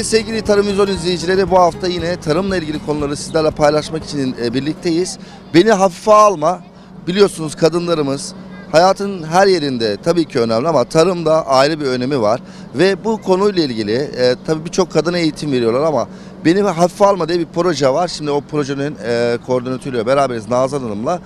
Evet sevgili Tarım Vizyon izleyicileri bu hafta yine tarımla ilgili konuları sizlerle paylaşmak için e, birlikteyiz. Beni hafife alma. Biliyorsunuz kadınlarımız hayatın her yerinde tabii ki önemli ama tarımda ayrı bir önemi var. Ve bu konuyla ilgili e, tabii birçok kadına eğitim veriyorlar ama Beni hafife alma diye bir proje var. Şimdi o projenin e, koordinatörüyle beraberiz Nazan Hanım'la.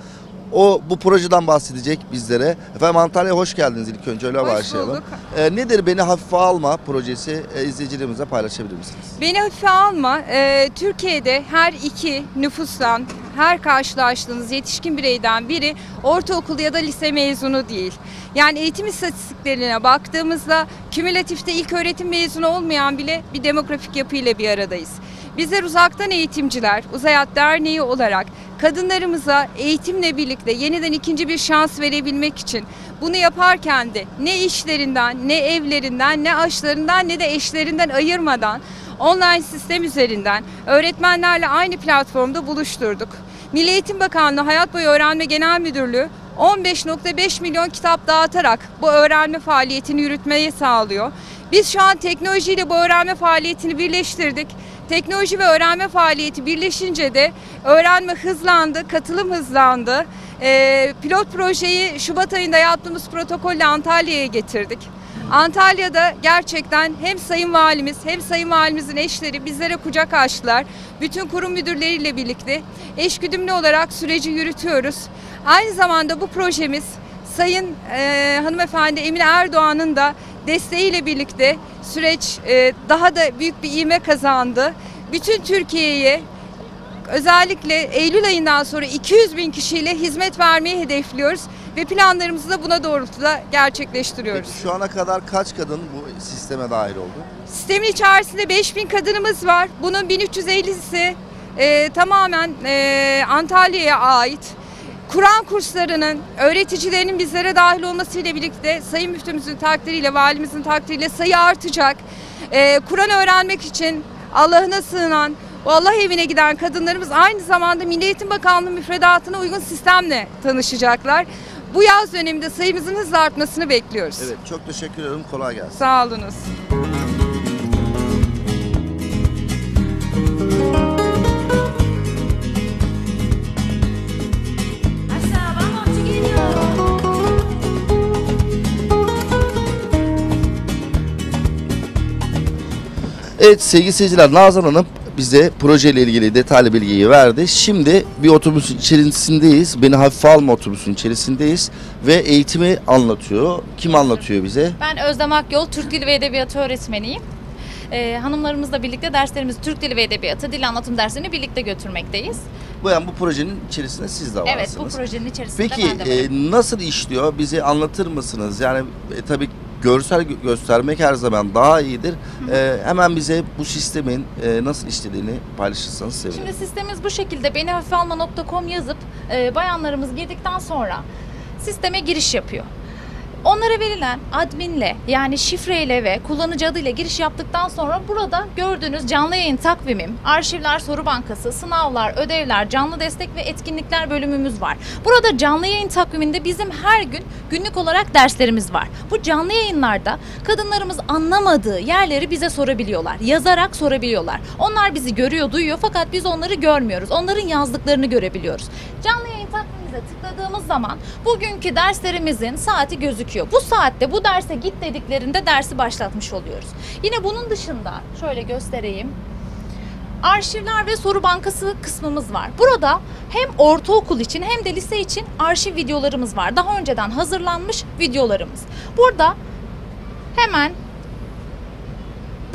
O bu projeden bahsedecek bizlere. Efendim Antalya'ya hoş geldiniz ilk önce öyle Hoş başlayalım. bulduk. E, nedir Beni Hafife Alma projesi e, izleyicilerimize paylaşabilir misiniz? Beni hafife alma. Ee, Türkiye'de her iki nüfustan, her karşılaştığınız yetişkin bireyden biri ortaokul ya da lise mezunu değil. Yani eğitim istatistiklerine baktığımızda kümülatifte ilk öğretim mezunu olmayan bile bir demografik yapıyla bir aradayız. Bizler uzaktan eğitimciler, Uzayat Derneği olarak kadınlarımıza eğitimle birlikte yeniden ikinci bir şans verebilmek için bunu yaparken de ne işlerinden, ne evlerinden, ne aşlarından ne de eşlerinden ayırmadan online sistem üzerinden öğretmenlerle aynı platformda buluşturduk. Milli Eğitim Bakanlığı Hayat Boyu Öğrenme Genel Müdürlüğü 15.5 milyon kitap dağıtarak bu öğrenme faaliyetini yürütmeyi sağlıyor. Biz şu an teknolojiyle bu öğrenme faaliyetini birleştirdik. Teknoloji ve öğrenme faaliyeti birleşince de öğrenme hızlandı, katılım hızlandı. Ee, pilot projeyi Şubat ayında yaptığımız protokolle Antalya'ya getirdik. Antalya'da gerçekten hem Sayın Valimiz hem Sayın Valimizin eşleri bizlere kucak açtılar. Bütün kurum müdürleriyle birlikte eşgüdümlü olarak süreci yürütüyoruz. Aynı zamanda bu projemiz Sayın e, hanımefendi Emine Erdoğan'ın da desteğiyle birlikte süreç e, daha da büyük bir ivme kazandı. Bütün Türkiye'ye özellikle Eylül ayından sonra 200 bin kişiyle hizmet vermeyi hedefliyoruz ve planlarımızı da buna doğrultuda gerçekleştiriyoruz. Peki şu ana kadar kaç kadın bu sisteme dahil oldu? Sistemin içerisinde 5000 kadınımız var. Bunun 1350'si e, tamamen e, Antalya'ya ait. Kur'an kurslarının, öğreticilerinin bizlere dahil olmasıyla birlikte Sayın Müftümüzün takdiriyle, valimizin takdiriyle sayı artacak. E, Kur'an öğrenmek için Allah'ına sığınan, o Allah evine giden kadınlarımız aynı zamanda Milli Eğitim Bakanlığı müfredatına uygun sistemle tanışacaklar. Bu yaz döneminde sayımızın hızla artmasını bekliyoruz. Evet çok teşekkür ederim. Kolay gelsin. Sağ olunuz. Evet sevgili seyirciler Nazan Hanım bize projeyle ilgili detaylı bilgiyi verdi. Şimdi bir otobüsün içerisindeyiz. Beni hafife alma otobüsün içerisindeyiz ve eğitimi anlatıyor. Kim anlatıyor bize? Ben Özlem Akyol, Türk Dili ve Edebiyatı öğretmeniyim. Ee, hanımlarımızla birlikte derslerimizi Türk Dili ve Edebiyatı, dil anlatım derslerini birlikte götürmekteyiz. Bu yani bu projenin içerisinde siz de varsınız. Evet, bu projenin içerisinde Peki ben de varım. e, nasıl işliyor? Bize anlatır mısınız? Yani e, tabii görsel gö- göstermek her zaman daha iyidir. E, hemen bize bu sistemin e, nasıl işlediğini paylaşırsanız sevinirim. Şimdi sistemimiz bu şekilde benihafifealma.com yazıp e, bayanlarımız girdikten sonra sisteme giriş yapıyor. Onlara verilen adminle yani şifreyle ve kullanıcı adıyla giriş yaptıktan sonra burada gördüğünüz canlı yayın takvimim, arşivler, soru bankası, sınavlar, ödevler, canlı destek ve etkinlikler bölümümüz var. Burada canlı yayın takviminde bizim her gün günlük olarak derslerimiz var. Bu canlı yayınlarda kadınlarımız anlamadığı yerleri bize sorabiliyorlar. Yazarak sorabiliyorlar. Onlar bizi görüyor, duyuyor fakat biz onları görmüyoruz. Onların yazdıklarını görebiliyoruz. Canlı yayın takvimimize tıkladığımız zaman bugünkü derslerimizin saati gözüküyor. Bu saatte bu derse git dediklerinde dersi başlatmış oluyoruz. Yine bunun dışında şöyle göstereyim. Arşivler ve soru bankası kısmımız var. Burada hem ortaokul için hem de lise için arşiv videolarımız var. Daha önceden hazırlanmış videolarımız. Burada hemen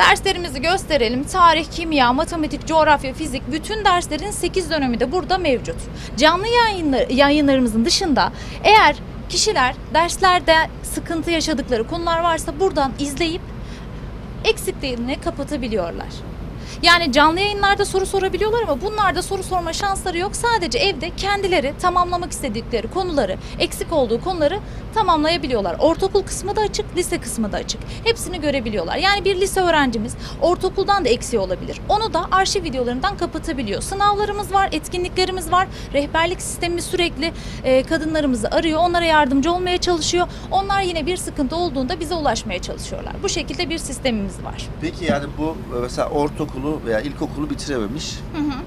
Derslerimizi gösterelim. Tarih, kimya, matematik, coğrafya, fizik bütün derslerin 8 dönemi de burada mevcut. Canlı yayınlar, yayınlarımızın dışında eğer kişiler derslerde sıkıntı yaşadıkları konular varsa buradan izleyip eksiklerini kapatabiliyorlar. Yani canlı yayınlarda soru sorabiliyorlar ama bunlarda soru sorma şansları yok. Sadece evde kendileri tamamlamak istedikleri konuları, eksik olduğu konuları tamamlayabiliyorlar. Ortaokul kısmı da açık, lise kısmı da açık. Hepsini görebiliyorlar. Yani bir lise öğrencimiz ortaokuldan da eksiği olabilir. Onu da arşiv videolarından kapatabiliyor. Sınavlarımız var, etkinliklerimiz var. Rehberlik sistemimiz sürekli e, kadınlarımızı arıyor. Onlara yardımcı olmaya çalışıyor. Onlar yine bir sıkıntı olduğunda bize ulaşmaya çalışıyorlar. Bu şekilde bir sistemimiz var. Peki yani bu e, mesela ortaokulu veya ilkokulu bitirememiş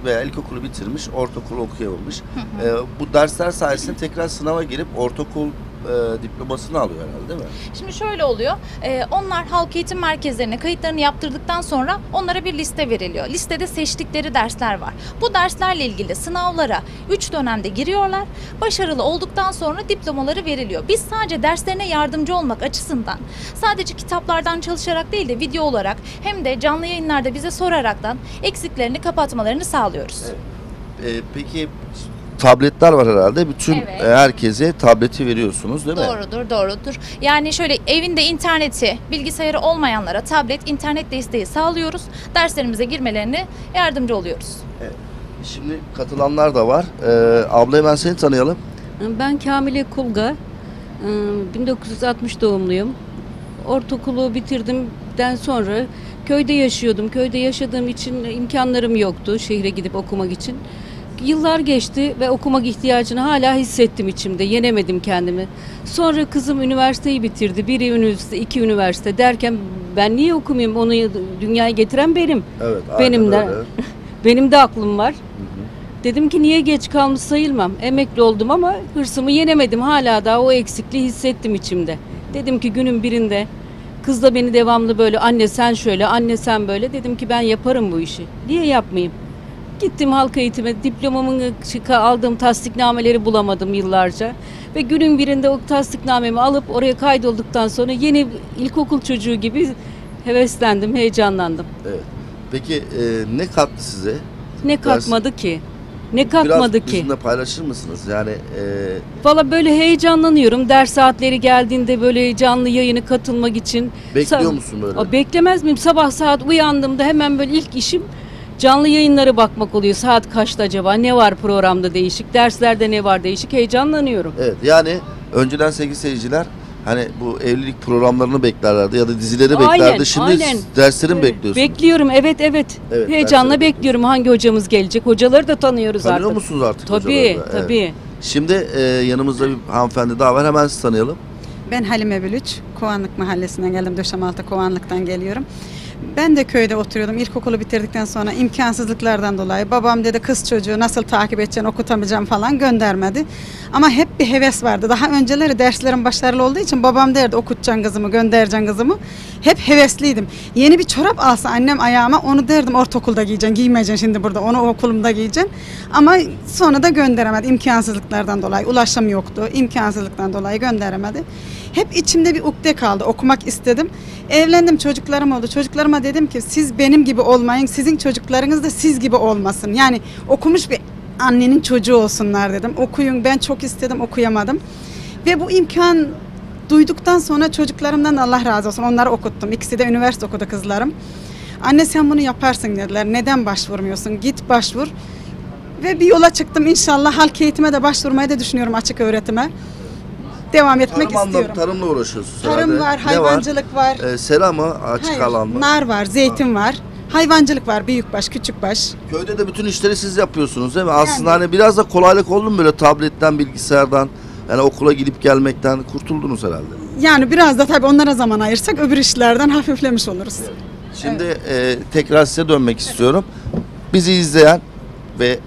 veya ilkokulu bitirmiş, ortaokulu okuyamamış. E, bu dersler sayesinde tekrar sınava girip ortaokul e, diplomasını alıyor herhalde değil mi? Şimdi şöyle oluyor. e, onlar halk eğitim merkezlerine kayıtlarını yaptırdıktan sonra onlara bir liste veriliyor. Listede seçtikleri dersler var. Bu derslerle ilgili sınavlara 3 dönemde giriyorlar. Başarılı olduktan sonra diplomaları veriliyor. Biz sadece derslerine yardımcı olmak açısından sadece kitaplardan çalışarak değil de video olarak hem de canlı yayınlarda bize soraraktan eksiklerini kapatmalarını sağlıyoruz. E, peki tabletler var herhalde. Bütün Evet. e, herkese tableti veriyorsunuz değil mi? Doğrudur, doğrudur. Yani şöyle evinde interneti, bilgisayarı olmayanlara tablet, internet desteği sağlıyoruz. Derslerimize girmelerine yardımcı oluyoruz. Şimdi katılanlar da var. E, abla hemen seni tanıyalım. Ben Kamile Kulga. Ee, 1960 doğumluyum. Ortaokulu bitirdimden sonra köyde yaşıyordum. Köyde yaşadığım için imkanlarım yoktu şehre gidip okumak için. Yıllar geçti ve okumak ihtiyacını hala hissettim içimde. Yenemedim kendimi. Sonra kızım üniversiteyi bitirdi. Biri üniversite, iki üniversite derken ben niye okumayayım? Onu dünyaya getiren benim. Evet. Benim de. öyle. Benim de aklım var. Dedim ki niye geç kalmış sayılmam. Emekli oldum ama hırsımı yenemedim. Hala daha o eksikliği hissettim içimde. Dedim ki günün birinde kız da beni devamlı böyle anne sen şöyle, anne sen böyle. Dedim ki ben yaparım bu işi. Niye yapmayayım? Gittim halk eğitime diplomamın aldığım tasdiknameleri bulamadım yıllarca. Ve günün birinde o tasdiknamemi alıp oraya kaydolduktan sonra yeni ilkokul çocuğu gibi heveslendim, heyecanlandım. Evet. Peki e, ne kattı size? Ne katmadı ki? Ne katmadı Biraz ki? bizimle paylaşır mısınız? Yani e, Valla böyle heyecanlanıyorum. Ders saatleri geldiğinde böyle canlı yayını katılmak için. bekliyor Sa- musun böyle? Aa, beklemez miyim? Sabah saat uyandığımda hemen böyle ilk işim canlı yayınlara bakmak oluyor. Saat kaçta acaba? Ne var programda değişik? Derslerde ne var değişik? Heyecanlanıyorum. Evet yani önceden sevgili seyirciler hani bu evlilik programlarını beklerlerdi ya da dizileri Aynen, beklerdi. Şimdi aynen. dersleri mi bekliyorsunuz? Bekliyorum. Evet evet. Evet, Heyecanla dersleri bekliyorum hangi hocamız gelecek. Hocaları da tanıyoruz Tanıyor artık. musunuz artık Tabii hocaları da? Evet. tabii. Şimdi e, yanımızda bir hanımefendi daha var. Hemen sizi tanıyalım. Ben Halime Bülüç, Kovanlık Mahallesi'nden geldim. Döşemaltı Kovanlık'tan geliyorum. Ben de köyde oturuyordum. İlkokulu bitirdikten sonra imkansızlıklardan dolayı babam dedi kız çocuğu nasıl takip edeceksin, okutamayacağım falan göndermedi. Ama hep bir heves vardı. Daha önceleri derslerim başarılı olduğu için babam derdi okutacaksın kızımı, göndereceksin kızımı. Hep hevesliydim. Yeni bir çorap alsa annem ayağıma onu derdim ortaokulda giyeceksin, giymeyeceksin şimdi burada onu okulumda giyeceksin. Ama sonra da gönderemedi imkansızlıklardan dolayı. Ulaşım yoktu, imkansızlıktan dolayı gönderemedi. Hep içimde bir ukde kaldı. Okumak istedim. Evlendim çocuklarım oldu. Çocuklarıma dedim ki siz benim gibi olmayın. Sizin çocuklarınız da siz gibi olmasın. Yani okumuş bir annenin çocuğu olsunlar dedim. Okuyun. Ben çok istedim okuyamadım. Ve bu imkan duyduktan sonra çocuklarımdan Allah razı olsun. Onları okuttum. İkisi de üniversite okudu kızlarım. Anne sen bunu yaparsın dediler. Neden başvurmuyorsun? Git başvur. Ve bir yola çıktım inşallah halk eğitime de başvurmayı da düşünüyorum açık öğretime. Devam etmek Tarım istiyorum. tarımla uğraşıyorsunuz Tarım herhalde. var, Ne hayvancılık var. Ee, sera mı? Açık Hayır, alan mı? nar var, zeytin var. Hayvancılık var, büyükbaş, küçükbaş. Köyde de bütün işleri siz yapıyorsunuz değil mi? Aslında Yani. hani biraz da kolaylık oldu mu böyle tabletten, bilgisayardan, yani okula gidip gelmekten kurtuldunuz herhalde. Yani biraz da tabii onlara zaman ayırsak öbür işlerden hafiflemiş oluruz. Şimdi e, tekrar size dönmek istiyorum. Bizi izleyen ve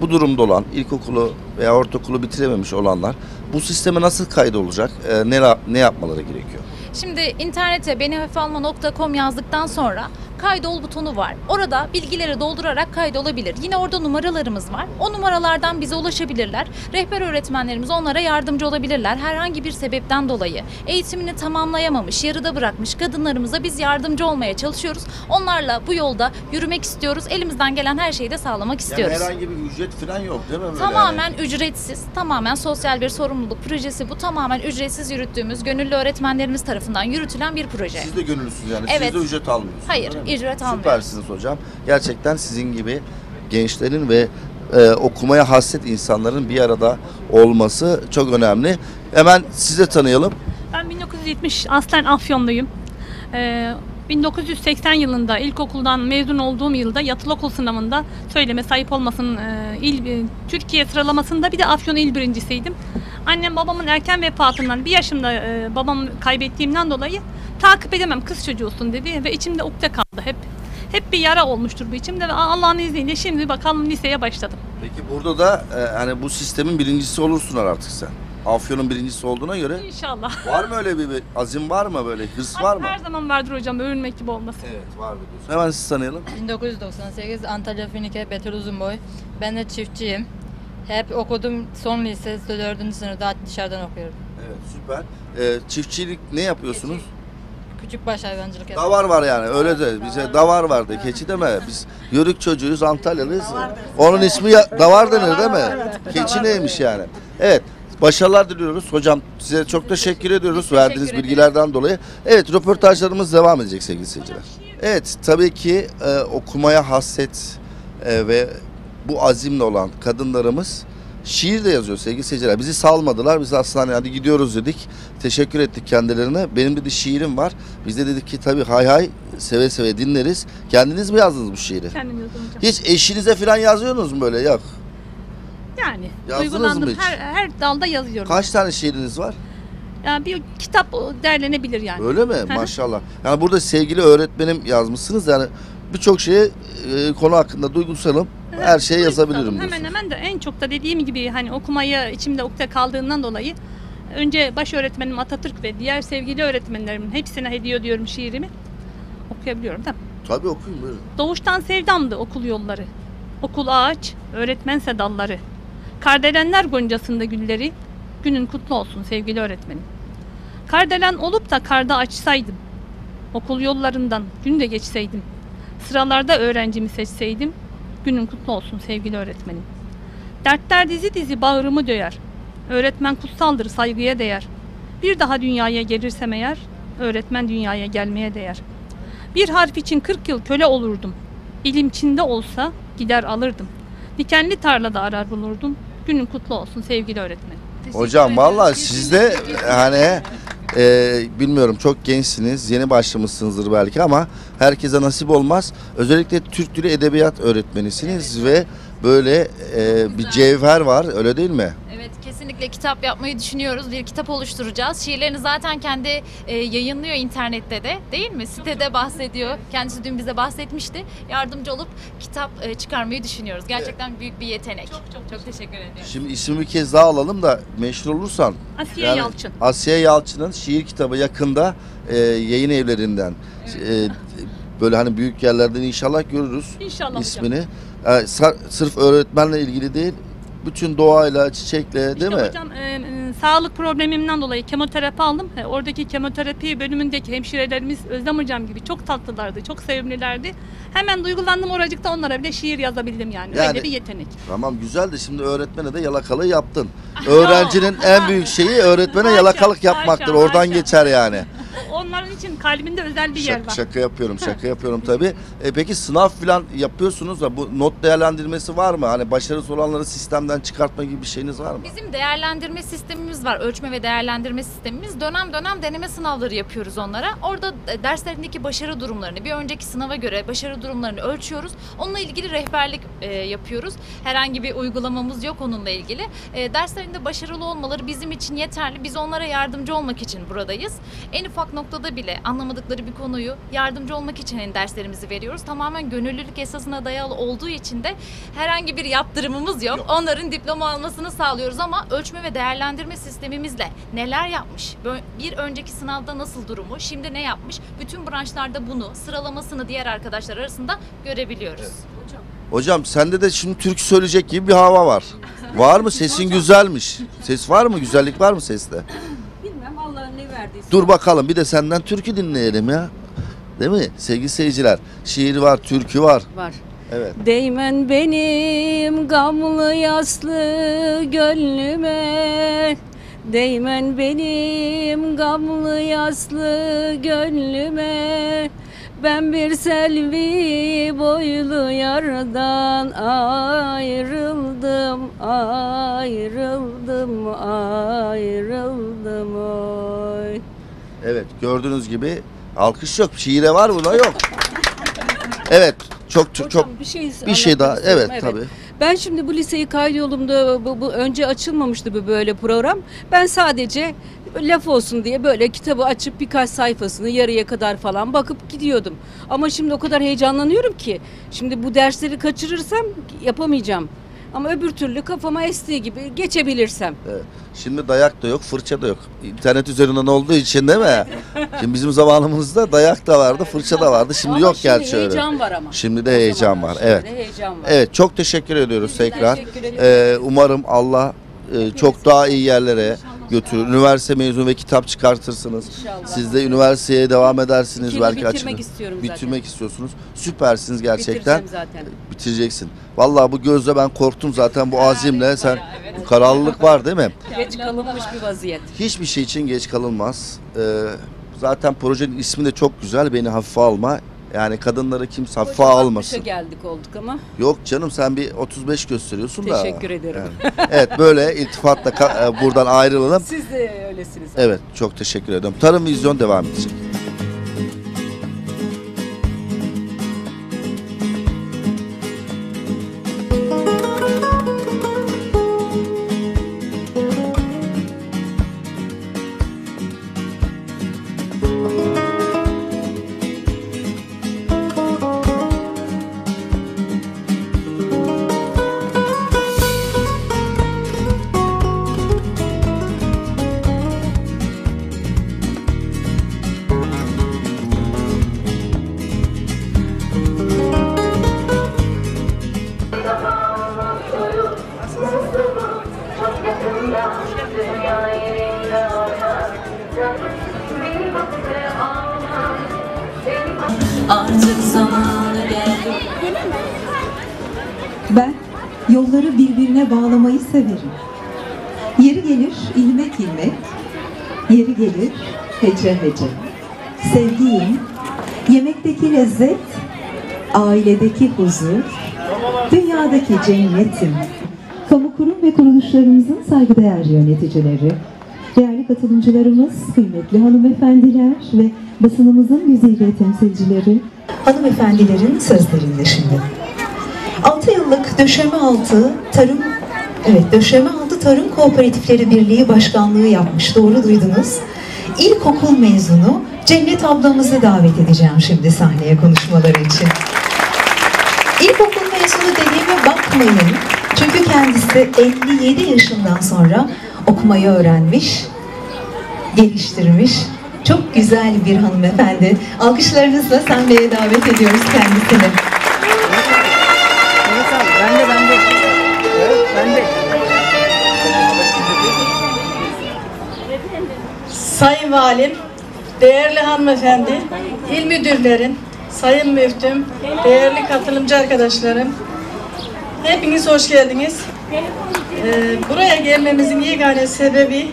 bu durumda olan ilkokulu veya ortaokulu bitirememiş olanlar bu sisteme nasıl kaydolacak? E, ne, ne yapmaları gerekiyor? Şimdi internete benihafifalma.com yazdıktan sonra kaydol butonu var. Orada bilgileri doldurarak kaydolabilir. Yine orada numaralarımız var. O numaralardan bize ulaşabilirler. Rehber öğretmenlerimiz onlara yardımcı olabilirler. Herhangi bir sebepten dolayı eğitimini tamamlayamamış, yarıda bırakmış kadınlarımıza biz yardımcı olmaya çalışıyoruz. Onlarla bu yolda yürümek istiyoruz. Elimizden gelen her şeyi de sağlamak istiyoruz. Yani herhangi bir ücret falan yok değil mi? Böyle Tamamen ücretsiz, tamamen sosyal bir sorumluluk projesi bu. Tamamen ücretsiz yürüttüğümüz, gönüllü öğretmenlerimiz tarafından yürütülen bir proje. Siz de gönüllüsünüz yani. Evet. Siz de ücret almıyorsunuz. Hayır? Ücret almıyoruz. Süpersiniz hocam. Gerçekten sizin gibi gençlerin ve e, okumaya hasret insanların bir arada olması çok önemli. Hemen size tanıyalım. Ben 1970 aslen Afyonluyum. Ee, 1980 yılında ilkokuldan mezun olduğum yılda yatılı okul sınavında söyleme sahip olmasın e, il e, Türkiye sıralamasında bir de Afyon il birincisiydim. Annem babamın erken vefatından bir yaşımda e, babamı kaybettiğimden dolayı takip edemem kız çocuğusun dedi ve içimde ukde kaldı hep. Hep bir yara olmuştur bu içimde ve Allah'ın izniyle şimdi bakalım liseye başladım. Peki burada da e, hani bu sistemin birincisi olursun artık sen. Afyon'un birincisi olduğuna göre İnşallah. var mı öyle bir, bir azim var mı böyle hırs var mı? Her zaman vardır hocam övünmek gibi olmasın. Evet var diyorsun. Hemen sizi tanıyalım. 1998 Antalya Finike Betül Uzunboy. Ben de çiftçiyim. Hep okudum son lise 4. sınıfta dışarıdan okuyorum. Evet süper. E, çiftçilik ne yapıyorsunuz? Küçükbaş hayvancılık yapıyorum. Davar var yani öyle de bize davar. vardı keçi deme. Biz yörük çocuğuyuz Antalyalıyız. Onun ismi ya- davar denir değil mi? Keçi neymiş yani? Evet başarılar diliyoruz. Hocam size çok teşekkür ediyoruz verdiğiniz bilgilerden dolayı. Evet röportajlarımız devam edecek sevgili seyirciler. Evet tabii ki e, okumaya hasret e, ve bu azimle olan kadınlarımız şiir de yazıyor sevgili seyirciler. Bizi salmadılar. Biz aslında hadi gidiyoruz dedik. Teşekkür ettik kendilerine. Benim dedi şiirim var. Biz de dedik ki tabii hay hay seve seve dinleriz. Kendiniz mi yazdınız bu şiiri? Kendim yazdım hocam. Hiç eşinize falan yazıyorsunuz mu böyle? Yok. Yani Yazdınız mı hiç? Her, her dalda yazıyorum. Kaç tane şiiriniz var? Yani bir kitap derlenebilir yani. Öyle mi? hı. Maşallah. Yani burada sevgili öğretmenim yazmışsınız. Yani birçok şeye e, konu hakkında duygusalım. Her Duygusalım. yazabilirim Hemen diyorsunuz. hemen de en çok da dediğim gibi hani okumayı içimde ukde kaldığından dolayı önce baş öğretmenim Atatürk ve diğer sevgili öğretmenlerimin hepsine hediye ediyorum şiirimi. Okuyabiliyorum değil mi? Tabii okuyun buyurun. Doğuştan sevdamdı okul yolları. Okul ağaç, öğretmense dalları. Kardelenler goncasında gülleri. Günün kutlu olsun sevgili öğretmenim. Kardelen olup da karda açsaydım. Okul yollarından gün de geçseydim. Sıralarda öğrencimi seçseydim. Günün kutlu olsun sevgili öğretmenim. Dertler dizi dizi bağrımı döyer. Öğretmen kutsaldır saygıya değer. Bir daha dünyaya gelirsem eğer, öğretmen dünyaya gelmeye değer. Bir harf için 40 yıl köle olurdum. İlim Çin'de olsa gider alırdım. Dikenli tarlada arar bulurdum. Günün kutlu olsun sevgili öğretmenim. Hocam vallahi siz de hani e, bilmiyorum çok gençsiniz, yeni başlamışsınızdır belki ama herkese nasip olmaz. Özellikle Türk Dili Edebiyat öğretmenisiniz ve böyle e, bir cevher var öyle değil mi? Kesinlikle kitap yapmayı düşünüyoruz. Bir kitap oluşturacağız. Şiirlerini zaten kendi e, yayınlıyor internette de değil mi? Sitede bahsediyor. Kendisi dün bize bahsetmişti. Yardımcı olup kitap e, çıkarmayı düşünüyoruz. Gerçekten büyük bir yetenek. Çok çok, çok teşekkür ediyorum. Şimdi ismi bir kez daha alalım da meşhur olursan. Asiye Yani Yalçın. Asiye Yalçın'ın şiir kitabı yakında e, yayın evlerinden e, böyle hani büyük yerlerden inşallah görürüz İnşallah hocam. ismini. E, sa- sırf öğretmenle ilgili değil, bütün doğayla, çiçekle değil İşte mi? hocam e, e, sağlık problemimden dolayı kemoterapi aldım. E, oradaki kemoterapi bölümündeki hemşirelerimiz Özlem hocam gibi çok tatlılardı, çok sevimlilerdi. Hemen duygulandım oracıkta onlara bile şiir yazabildim yani. Yani- Öyle bir yetenek. Tamam güzel de şimdi öğretmene de yalakalığı yaptın. Öğrencinin en büyük şeyi öğretmene yalakalık yapmaktır. Oradan geçer yani. Onların için kalbinde özel bir yer var. şaka yapıyorum, şaka yapıyorum tabii. E, peki sınav falan yapıyorsunuz da bu not değerlendirmesi var mı? Hani başarısız olanları sistemden çıkartma gibi bir şeyiniz var mı? Bizim değerlendirme sistemimiz var. Ölçme ve değerlendirme sistemimiz. Dönem dönem deneme sınavları yapıyoruz onlara. Orada e, derslerindeki başarı durumlarını, bir önceki sınava göre başarı durumlarını ölçüyoruz. Onunla ilgili rehberlik e, yapıyoruz. Herhangi bir uygulamamız yok onunla ilgili. E, derslerinde başarılı olmaları bizim için yeterli. Biz onlara yardımcı olmak için buradayız. En ufak noktada bile anlamadıkları bir konuyu yardımcı olmak için hani derslerimizi veriyoruz. Tamamen gönüllülük esasına dayalı olduğu için de herhangi bir yaptırımımız yok. Onların diploma almasını sağlıyoruz ama ölçme ve değerlendirme sistemimizle neler yapmış, bir önceki sınavda nasıl durumu, şimdi ne yapmış, bütün branşlarda bunu sıralamasını diğer arkadaşlar arasında görebiliyoruz. Hocam sende de şimdi türkü söyleyecek gibi bir hava var. Var mı? Sesin güzelmiş. Ses var mı? Güzellik var mı seste? Verdiyse. Dur bakalım bir de senden türkü dinleyelim ya. Değil mi? Sevgili seyirciler. Şiir var, türkü var. Var. Evet. Değmen benim gamlı yaslı gönlüme Değmen benim gamlı yaslı gönlüme Ben bir selvi boylu yardan ayrıldım, ayrıldım, ayrıldım oy. Evet gördüğünüz gibi alkış yok. Şiire var buna yok. Evet çok çok çok bir şey, bir şey daha evet, istiyorum, tabii. Ben şimdi bu liseyi kaydolumda bu, bu önce açılmamıştı bu böyle program. Ben sadece laf olsun diye böyle kitabı açıp birkaç sayfasını yarıya kadar falan bakıp gidiyordum. Ama şimdi o kadar heyecanlanıyorum ki şimdi bu dersleri kaçırırsam yapamayacağım. Ama öbür türlü kafama estiği gibi geçebilirsem. Şimdi dayak da yok, fırça da yok. İnternet üzerinden olduğu için değil mi? Şimdi bizim zamanımızda dayak da vardı, fırça da vardı. Şimdi Ama yok şimdi gerçi öyle. heyecan var ama. Şimdi de heyecan var. şimdi Evet. de heyecan var. Evet çok teşekkür ediyoruz tekrar. teşekkür. Ee, umarım Allah e, çok daha iyi yerlere götürür. Üniversite mezunu ve kitap çıkartırsınız. İnşallah. Siz de üniversiteye devam edersiniz İkili belki bitirmek açılır. istiyorum zaten. Bitirmek istiyorsunuz. Süpersiniz gerçekten. Bitireceğim zaten. Bitireceksin. Vallahi bu gözle ben korktum zaten bu azimle. Sen kararlılık var değil mi? Geç kalınmış bir vaziyet. Hiçbir şey için geç kalınmaz. Ee, zaten projenin ismi de çok güzel. Beni hafife alma. Yani kadınları kimse hafife Kocaman almasın. başa geldik olduk ama. Yok canım sen bir 35 gösteriyorsun da. Teşekkür ederim. Yani. evet böyle iltifatla ka- e, buradan ayrılalım. Siz de öylesiniz. Evet çok teşekkür ederim. Tarım Vizyon devam edecek. Yolları birbirine bağlamayı severim. Yeri gelir ilmek ilmek, yeri gelir hece hece. Sevdiğim, yemekteki lezzet, ailedeki huzur, dünyadaki cennetim. Kamu kurum ve kuruluşlarımızın saygıdeğer yöneticileri, değerli katılımcılarımız, kıymetli hanımefendiler ve basınımızın güzide temsilcileri, hanımefendilerin sözlerinde şimdi. 6 yıllık döşeme altı tarım Evet, döşeme altı tarım kooperatifleri birliği başkanlığı yapmış. Doğru duydunuz. İlkokul mezunu Cennet ablamızı davet edeceğim şimdi sahneye konuşmaları için. İlkokul mezunu dediğime bakmayın. Çünkü kendisi 57 yaşından sonra okumayı öğrenmiş, geliştirmiş. Çok güzel bir hanımefendi. Alkışlarınızla sahneye davet ediyoruz kendisini. Valim, değerli hanımefendi, il müdürlerim, sayın müftüm, değerli katılımcı arkadaşlarım, hepiniz hoş geldiniz. Ee, buraya gelmemizin yegane sebebi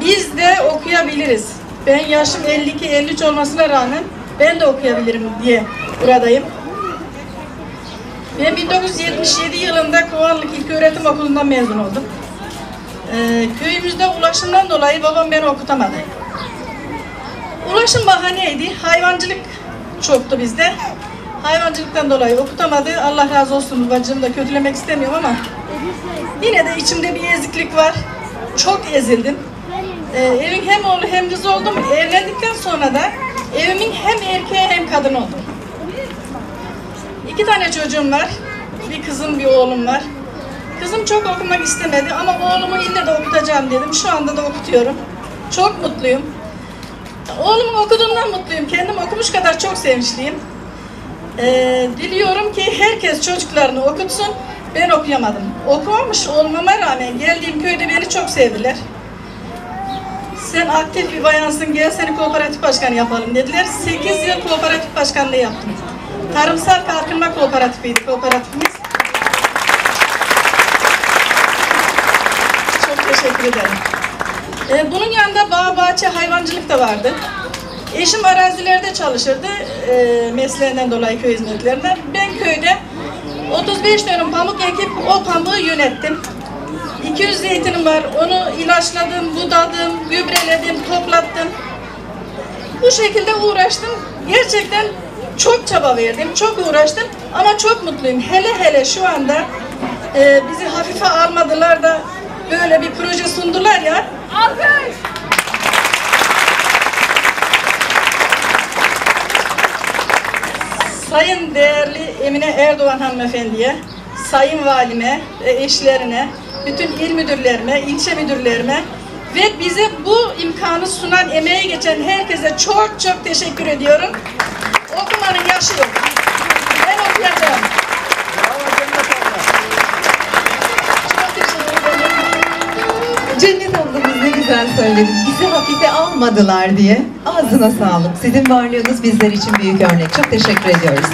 biz de okuyabiliriz. Ben yaşım 52-53 olmasına rağmen ben de okuyabilirim diye buradayım. Ben 1977 yılında Kovanlık İlköğretim Okulu'ndan mezun oldum. Ee, köyümüzde ulaşımdan dolayı babam beni okutamadı. Ulaşım bahaneydi, hayvancılık çoktu bizde. Hayvancılıktan dolayı okutamadı. Allah razı olsun bacım da kötülemek istemiyorum ama yine de içimde bir eziklik var. Çok ezildim. Ee, evin hem oğlu hem kız oldum. Evlendikten sonra da evimin hem erkeği hem kadın oldum. İki tane çocuğum var. Bir kızım bir oğlum var. Kızım çok okumak istemedi ama oğlumu yine de okutacağım dedim. Şu anda da okutuyorum. Çok mutluyum. Oğlumun okuduğundan mutluyum. Kendim okumuş kadar çok sevinçliyim. Ee, diliyorum ki herkes çocuklarını okutsun. Ben okuyamadım. Okumamış olmama rağmen geldiğim köyde beni çok sevdiler. Sen aktif bir bayansın gel seni kooperatif başkanı yapalım dediler. 8 yıl kooperatif başkanlığı yaptım. Tarımsal Kalkınma Kooperatifiydi kooperatifimiz. Çok teşekkür ederim. Ee, bunun yanında bağ, bahçe, hayvancılık da vardı. Eşim arazilerde çalışırdı. e, mesleğinden dolayı köy hizmetlerinden. Ben köyde 35 dönüm pamuk ekip o pamuğu yönettim. 200 zeytinim var. Onu ilaçladım, budadım, gübreledim, toplattım. Bu şekilde uğraştım. Gerçekten çok çaba verdim, çok uğraştım ama çok mutluyum. Hele hele şu anda e, bizi hafife almadılar da böyle bir proje sundular ya. Alkış! Sayın değerli Emine Erdoğan hanımefendiye, sayın valime ve eşlerine, bütün il müdürlerime, ilçe müdürlerime ve bize bu imkanı sunan, emeği geçen herkese çok çok teşekkür ediyorum. Okumanın yaşı yok. Ben okuyacağım. Güzel söyledi. Bizi hafife almadılar diye. Ağzına sağlık. Sizin varlığınız bizler için büyük örnek. Çok teşekkür ediyoruz.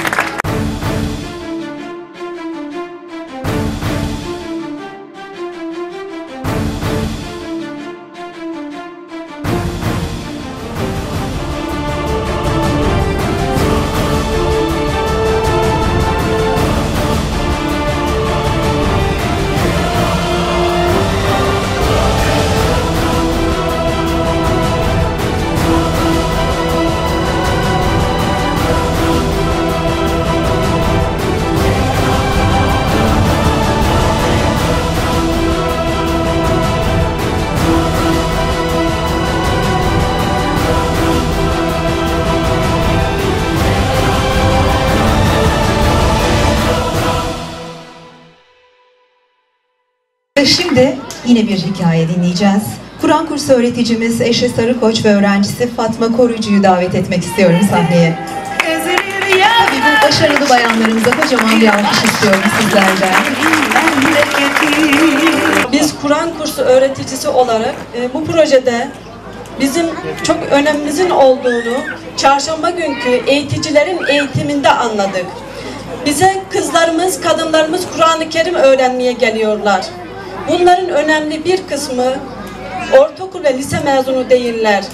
Şimdi yine bir hikaye dinleyeceğiz. Kur'an kursu öğreticimiz Eşe Sarıkoç ve öğrencisi Fatma Koruyucu'yu davet etmek istiyorum sahneye. Tabii bu başarılı bayanlarımıza kocaman bir alkış istiyorum sizlerden. Biz Kur'an kursu öğreticisi olarak e, bu projede bizim çok önemimizin olduğunu çarşamba günkü eğiticilerin eğitiminde anladık. Bize kızlarımız, kadınlarımız Kur'an-ı Kerim öğrenmeye geliyorlar. Bunların önemli bir kısmı ortaokul ve lise mezunu değiller.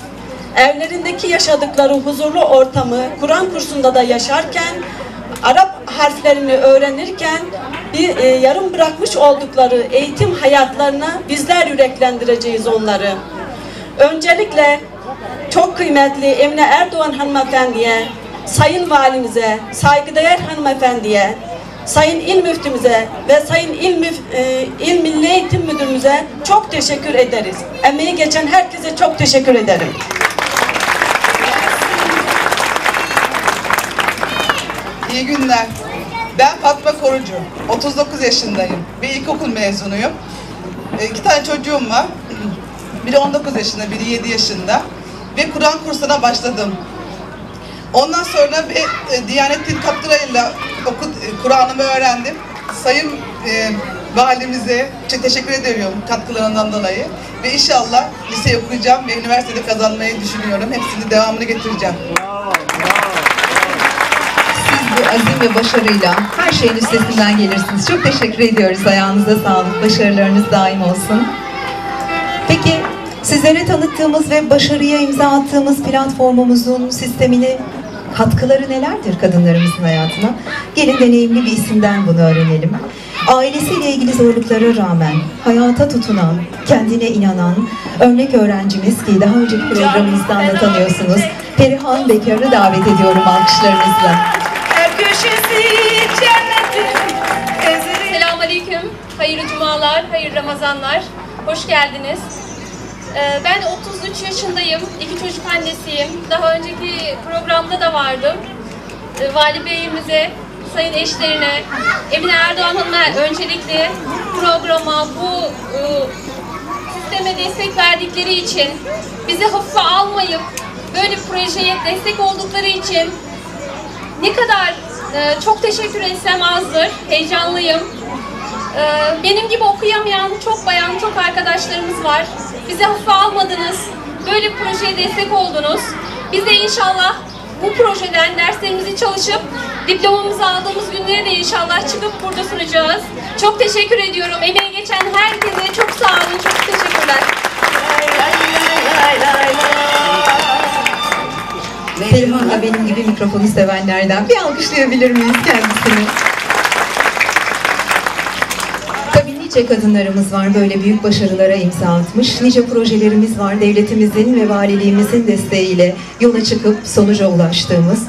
Evlerindeki yaşadıkları huzurlu ortamı Kur'an kursunda da yaşarken Arap harflerini öğrenirken bir e, yarım bırakmış oldukları eğitim hayatlarına bizler yüreklendireceğiz onları. Öncelikle çok kıymetli Emine Erdoğan hanımefendiye, Sayın Valimize, saygıdeğer hanımefendiye, Sayın İl Müftümüze ve Sayın İl, Müf- e, İl Milli Eğitim Müdürümüze çok teşekkür ederiz. Emeği geçen herkese çok teşekkür ederim. İyi günler. Ben Fatma Korucu. 39 yaşındayım. Bir ilkokul mezunuyum. E, iki tane çocuğum var. Biri 19 yaşında, biri 7 yaşında. Ve Kur'an kursuna başladım. Ondan sonra bir e, Diyanet'in katkılarıyla oku, e, Kur'an'ımı öğrendim. Sayın e, valimize teşekkür ediyorum katkılarından dolayı. Ve inşallah lise okuyacağım ve üniversitede kazanmayı düşünüyorum. Hepsini devamını getireceğim. Siz bu azim ve başarıyla her şeyin üstesinden gelirsiniz. Çok teşekkür ediyoruz. Ayağınıza sağlık. Başarılarınız daim olsun. Sizlere tanıttığımız ve başarıya imza attığımız platformumuzun sistemini katkıları nelerdir kadınlarımızın hayatına? Gelin deneyimli bir isimden bunu öğrenelim. Ailesiyle ilgili zorluklara rağmen hayata tutunan, kendine inanan örnek öğrencimiz ki daha önceki programımızdan da tanıyorsunuz. Perihan Bekar'ı davet ediyorum alkışlarınızla. Her köşesi cennetin Selamünaleyküm. Hayırlı cumalar, hayırlı Ramazanlar. Hoş geldiniz. Ee, Ben 33 yaşındayım. iki çocuk annesiyim. Daha önceki programda da vardım. Ee, Vali Bey'imize, sayın eşlerine, Emine Erdoğan Hanım'a öncelikle programa, bu e, sisteme destek verdikleri için, bizi hafife almayıp böyle bir projeye destek oldukları için ne kadar e, çok teşekkür etsem azdır. Heyecanlıyım. E, benim gibi okuyamayan çok bayan, çok arkadaşlarımız var. Bizi hafife almadınız. Böyle projeye destek oldunuz. Biz de inşallah bu projeden derslerimizi çalışıp diplomamızı aldığımız günleri de inşallah çıkıp burada sunacağız. Çok teşekkür ediyorum. Emeği geçen herkese çok sağ olun. Çok teşekkürler. Da benim gibi mikrofonu sevenlerden. Bir alkışlayabilir miyiz kendisini? Tabii nice kadınlarımız var böyle büyük başarılara imza atmış. Nice projelerimiz var devletimizin ve valiliğimizin desteğiyle yola çıkıp sonuca ulaştığımız.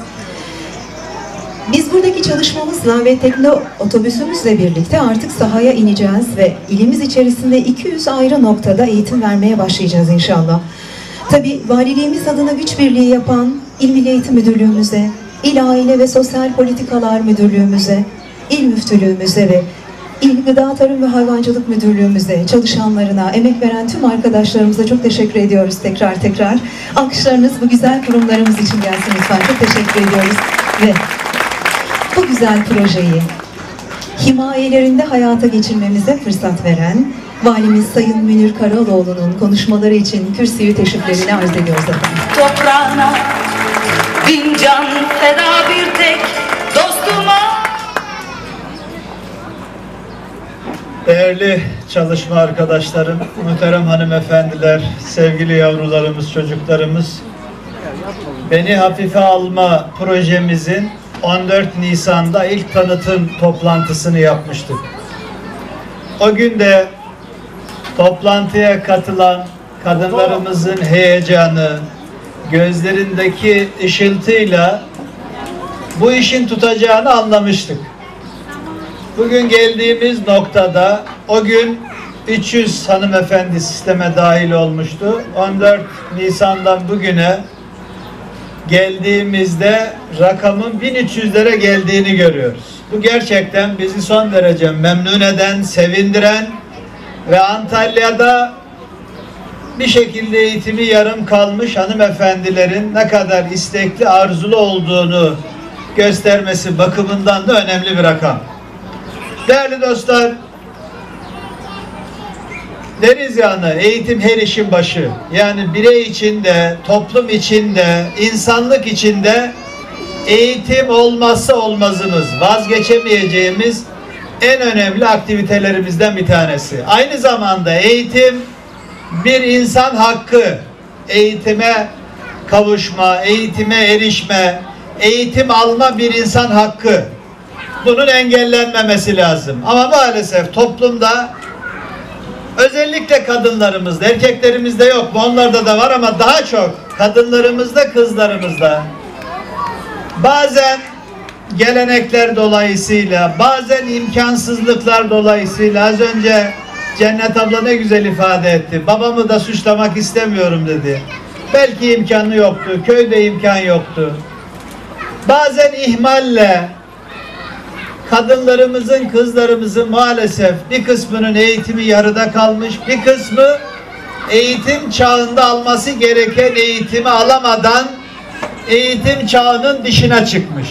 Biz buradaki çalışmamızla ve tekno otobüsümüzle birlikte artık sahaya ineceğiz ve ilimiz içerisinde 200 ayrı noktada eğitim vermeye başlayacağız inşallah. Tabii valiliğimiz adına güç birliği yapan İl Milli Eğitim Müdürlüğümüze, İl Aile ve Sosyal Politikalar Müdürlüğümüze, İl Müftülüğümüze ve İl Gıda Tarım ve Hayvancılık Müdürlüğümüze, çalışanlarına, emek veren tüm arkadaşlarımıza çok teşekkür ediyoruz tekrar tekrar. Alkışlarınız bu güzel kurumlarımız için gelsin lütfen. Çok teşekkür ediyoruz. Ve bu güzel projeyi himayelerinde hayata geçirmemize fırsat veren Valimiz Sayın Münir Karaloğlu'nun konuşmaları için kürsüyü teşriflerini arz ediyoruz efendim. toprağına Bin can feda bir tek Değerli çalışma arkadaşlarım, muhterem hanımefendiler, sevgili yavrularımız, çocuklarımız, Beni Hafife Alma projemizin 14 Nisan'da ilk tanıtım toplantısını yapmıştık. O gün de toplantıya katılan kadınlarımızın heyecanı, gözlerindeki ışıltıyla bu işin tutacağını anlamıştık. Bugün geldiğimiz noktada o gün 300 hanımefendi sisteme dahil olmuştu. 14 Nisan'dan bugüne geldiğimizde rakamın 1300'lere geldiğini görüyoruz. Bu gerçekten bizi son derece memnun eden, sevindiren ve Antalya'da bir şekilde eğitimi yarım kalmış hanımefendilerin ne kadar istekli, arzulu olduğunu göstermesi bakımından da önemli bir rakam. Değerli dostlar, deriz yani eğitim her işin başı. Yani birey içinde, toplum içinde, insanlık içinde eğitim olmazsa olmazımız, vazgeçemeyeceğimiz en önemli aktivitelerimizden bir tanesi. Aynı zamanda eğitim bir insan hakkı. Eğitime kavuşma, eğitime erişme, eğitim alma bir insan hakkı. Bunun engellenmemesi lazım. Ama maalesef toplumda özellikle kadınlarımızda, erkeklerimizde yok? Onlarda da var ama daha çok kadınlarımızda, kızlarımızda bazen gelenekler dolayısıyla, bazen imkansızlıklar dolayısıyla az önce Cennet abla ne güzel ifade etti. Babamı da suçlamak istemiyorum dedi. Belki imkanı yoktu, köyde imkan yoktu. Bazen ihmalle kadınlarımızın, kızlarımızın maalesef bir kısmının eğitimi yarıda kalmış, bir kısmı eğitim çağında alması gereken eğitimi alamadan eğitim çağının dışına çıkmış.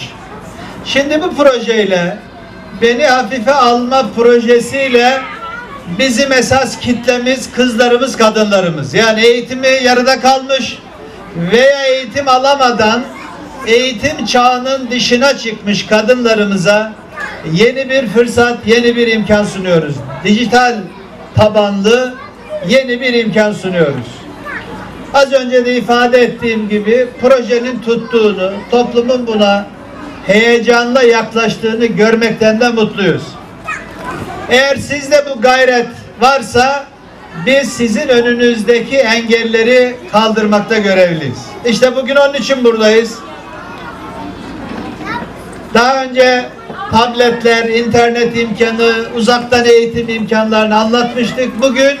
Şimdi bu projeyle beni hafife alma projesiyle bizim esas kitlemiz kızlarımız, kadınlarımız. Yani eğitimi yarıda kalmış veya eğitim alamadan eğitim çağının dışına çıkmış kadınlarımıza yeni bir fırsat, yeni bir imkan sunuyoruz. Dijital tabanlı yeni bir imkan sunuyoruz. Az önce de ifade ettiğim gibi projenin tuttuğunu, toplumun buna heyecanla yaklaştığını görmekten de mutluyuz. Eğer sizde bu gayret varsa biz sizin önünüzdeki engelleri kaldırmakta görevliyiz. İşte bugün onun için buradayız. Daha önce tabletler, internet imkanı, uzaktan eğitim imkanlarını anlatmıştık. Bugün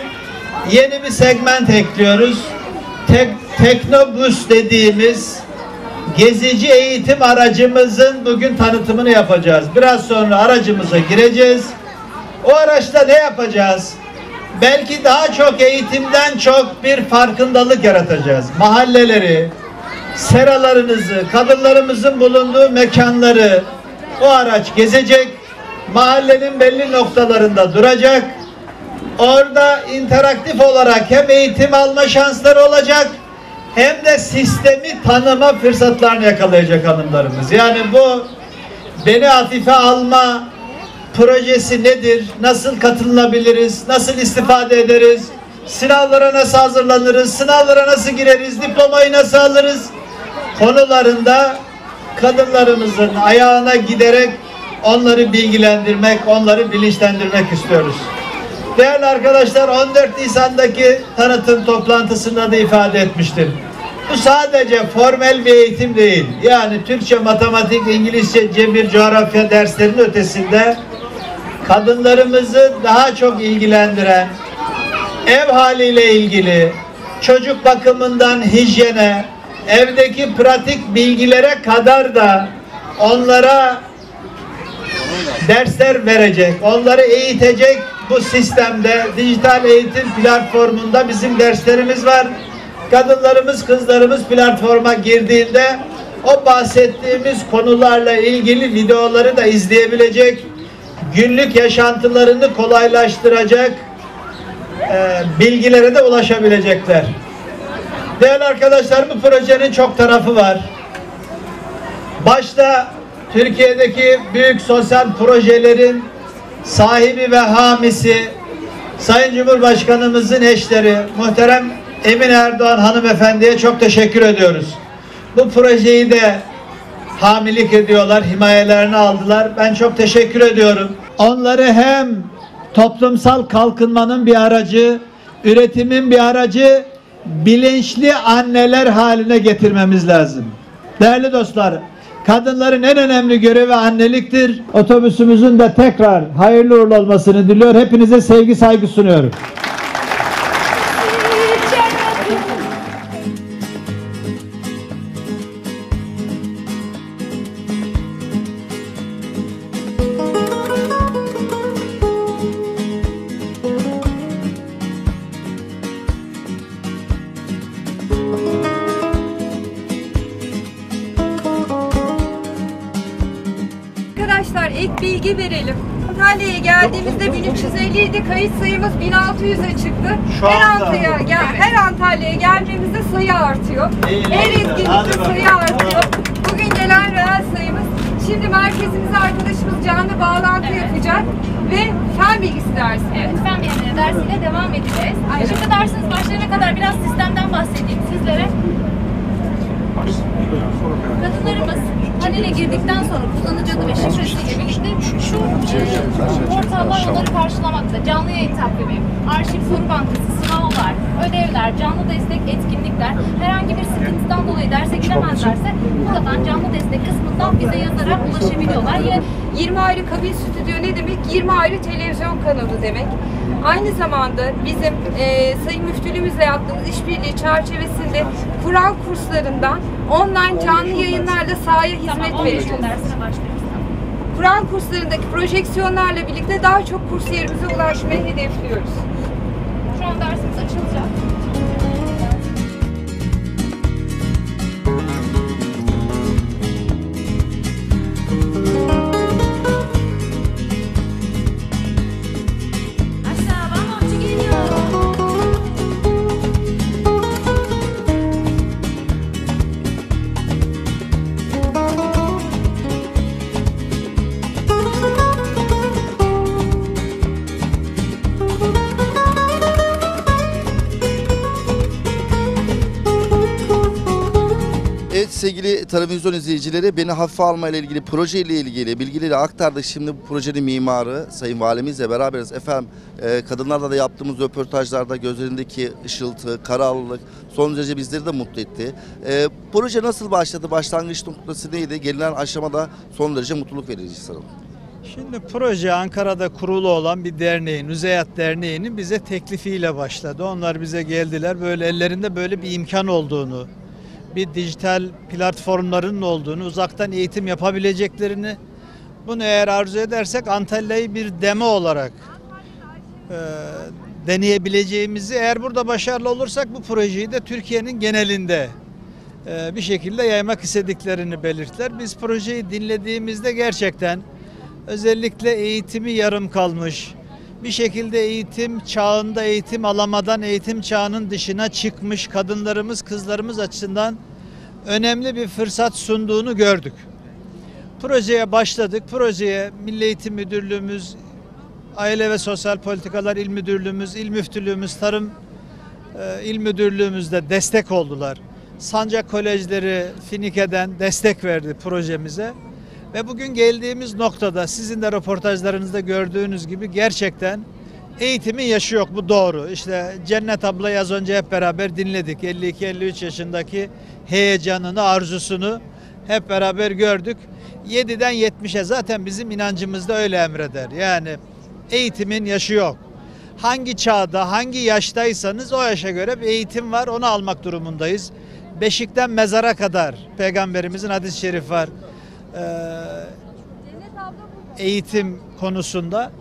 yeni bir segment ekliyoruz. Tek, Teknobüs dediğimiz gezici eğitim aracımızın bugün tanıtımını yapacağız. Biraz sonra aracımıza gireceğiz. O araçta ne yapacağız? Belki daha çok eğitimden çok bir farkındalık yaratacağız. Mahalleleri, seralarınızı, kadınlarımızın bulunduğu mekanları o araç gezecek. Mahallenin belli noktalarında duracak. Orada interaktif olarak hem eğitim alma şansları olacak hem de sistemi tanıma fırsatlarını yakalayacak hanımlarımız. Yani bu beni hafife alma projesi nedir? Nasıl katılabiliriz? Nasıl istifade ederiz? Sınavlara nasıl hazırlanırız? Sınavlara nasıl gireriz? Diplomayı nasıl alırız? konularında kadınlarımızın ayağına giderek onları bilgilendirmek, onları bilinçlendirmek istiyoruz. Değerli arkadaşlar 14 Nisan'daki tanıtım toplantısında da ifade etmiştim. Bu sadece formel bir eğitim değil. Yani Türkçe, matematik, İngilizce, cebir, coğrafya derslerinin ötesinde kadınlarımızı daha çok ilgilendiren ev haliyle ilgili çocuk bakımından hijyene, evdeki pratik bilgilere kadar da onlara dersler verecek, onları eğitecek bu sistemde dijital eğitim platformunda bizim derslerimiz var. Kadınlarımız, kızlarımız platforma girdiğinde o bahsettiğimiz konularla ilgili videoları da izleyebilecek, günlük yaşantılarını kolaylaştıracak e, bilgilere de ulaşabilecekler. Değerli arkadaşlar bu projenin çok tarafı var. Başta Türkiye'deki büyük sosyal projelerin sahibi ve hamisi Sayın Cumhurbaşkanımızın eşleri muhterem Emin Erdoğan hanımefendiye çok teşekkür ediyoruz. Bu projeyi de hamilik ediyorlar, himayelerini aldılar. Ben çok teşekkür ediyorum. Onları hem toplumsal kalkınmanın bir aracı, üretimin bir aracı, bilinçli anneler haline getirmemiz lazım. Değerli dostlar, kadınların en önemli görevi anneliktir. Otobüsümüzün de tekrar hayırlı uğurlu olmasını diliyor. Hepinize sevgi saygı sunuyorum. Kayıt sayımız 1600'e çıktı. Şu her. Antalya'ya gel, her Antalya'ya geldiğimizde sayı artıyor. İyi, her etkinlikte sayı artıyor. Bugün gelen reel sayımız. Şimdi merkezimize arkadaşımız canlı bağlantı yapacak ve fen bilgisi dersi. Evet, fen bilimleri dersiyle devam edeceğiz. Şimdi dersiniz başlayana kadar biraz sistemden bahsedeyim sizlere. Kadınlarımız panele girdikten sonra kullanıcı adı ve şifresiyle birlikte şu e, portallar onları karşılamakta. Canlı yayın takvimi, arşiv soru bankası, sınavlar, ödevler, canlı destek etkinlikler. Herhangi bir sıkıntıdan dolayı derse giremezlerse buradan canlı destek kısmından bize yazarak ulaşabiliyorlar. Yine 20 ayrı kabin stüdyo ne demek? 20 ayrı televizyon kanalı demek. Aynı zamanda bizim e, Sayın Müftülüğümüzle yaptığımız işbirliği çerçevesinde Kur'an kurslarından online canlı yayınlarla sahaya hizmet Tamam, vereceğiz. Kur'an kurslarındaki projeksiyonlarla birlikte daha çok kursiyerimize ulaşmayı hedefliyoruz. Televizyon izleyicileri beni hafife alma ile ilgili proje ile ilgili bilgileri aktardık. Şimdi bu projenin mimarı Sayın Valimizle beraberiz. Efendim e, kadınlarla da yaptığımız röportajlarda gözlerindeki ışıltı, kararlılık son derece bizleri de mutlu etti. E, proje nasıl başladı? Başlangıç noktası neydi? Gelinen aşamada son derece mutluluk verici sanırım. Şimdi proje Ankara'da kurulu olan bir derneğin, Uzeyat Derneği'nin bize teklifiyle başladı. Onlar bize geldiler. Böyle ellerinde böyle bir imkan olduğunu, bir dijital platformların olduğunu, uzaktan eğitim yapabileceklerini, bunu eğer arzu edersek Antalya'yı bir demo olarak e, deneyebileceğimizi, eğer burada başarılı olursak bu projeyi de Türkiye'nin genelinde e, bir şekilde yaymak istediklerini belirttiler. Biz projeyi dinlediğimizde gerçekten özellikle eğitimi yarım kalmış, bir şekilde eğitim çağında eğitim alamadan eğitim çağının dışına çıkmış kadınlarımız, kızlarımız açısından önemli bir fırsat sunduğunu gördük. Projeye başladık. Projeye Milli Eğitim Müdürlüğümüz, Aile ve Sosyal Politikalar İl Müdürlüğümüz, İl Müftülüğümüz, Tarım e, İl Müdürlüğümüz de destek oldular. Sancak Kolejleri Finike'den destek verdi projemize. Ve bugün geldiğimiz noktada sizin de röportajlarınızda gördüğünüz gibi gerçekten eğitimin yaşı yok bu doğru. İşte Cennet ablayı az önce hep beraber dinledik. 52-53 yaşındaki heyecanını, arzusunu hep beraber gördük. 7'den 70'e zaten bizim inancımızda öyle emreder. Yani eğitimin yaşı yok. Hangi çağda, hangi yaştaysanız o yaşa göre bir eğitim var, onu almak durumundayız. Beşikten mezara kadar peygamberimizin hadis-i şerif var. Ee, eğitim konusunda.